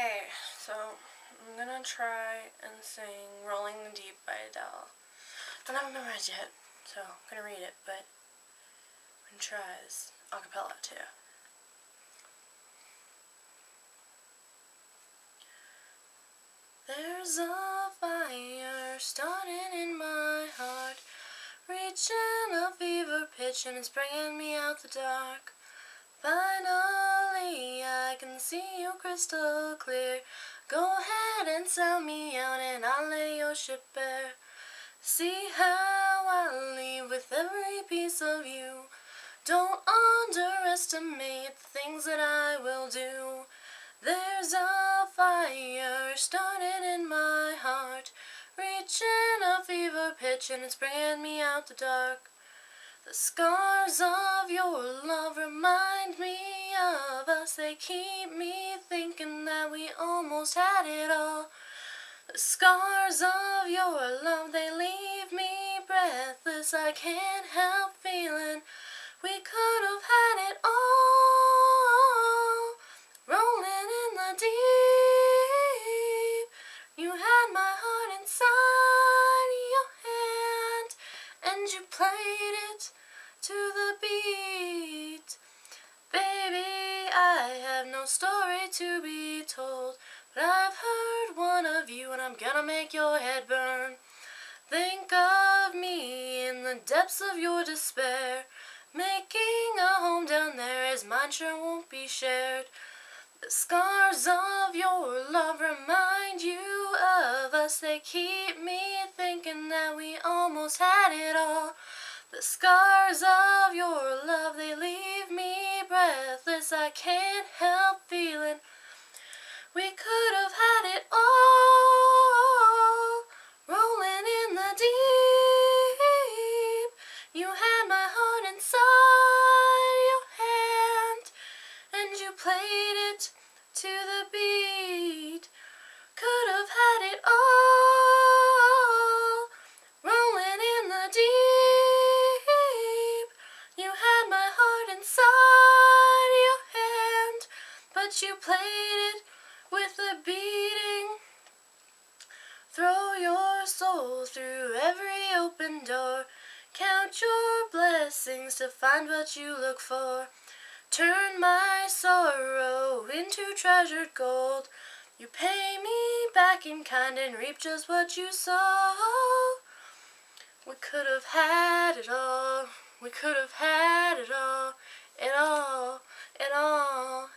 Okay, so I'm gonna try and sing Rolling the Deep by Adele. Don't have it memorized yet, so I'm gonna read it, but I'm gonna try this a cappella too. There's a fire starting in my heart, reaching a fever pitch, and it's bringing me out the dark. Finally, I can see you crystal clear. Go ahead and sell me out, and I'll lay your ship bare. See how I leave with every piece of you. Don't underestimate the things that I will do. There's a fire starting in my heart, reaching a fever pitch, and it's bringing me out the dark. The scars of your love remind me of us. They keep me thinking that we almost had it all. The scars of your love, they leave me breathless. I can't help feeling we could have had it all. Rolling in the deep, you played it to the beat. Baby, I have no story to be told, but I've heard one of you, and I'm gonna make your head burn. Think of me in the depths of your despair. Making a home down there as mine sure won't be shared. The scars of your love remind you of us. They keep me thinking that we almost had it all. The scars of your love, they leave me breathless. I can't help feeling we could have had it all. Played it with a beating. Throw your soul through every open door. Count your blessings to find what you look for. Turn my sorrow into treasured gold. You pay me back in kind and reap just what you sow. We could have had it all. We could have had it all. It all. It all.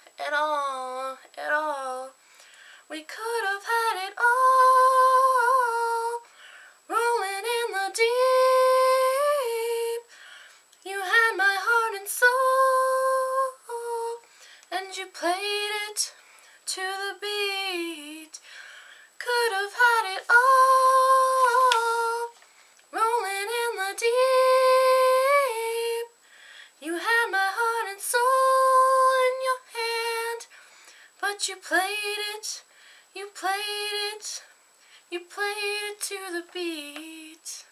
And you played it to the beat. Could have had it all. Rolling in the deep. You had my heart and soul in your hand. But you played it, you played it, you played it to the beat.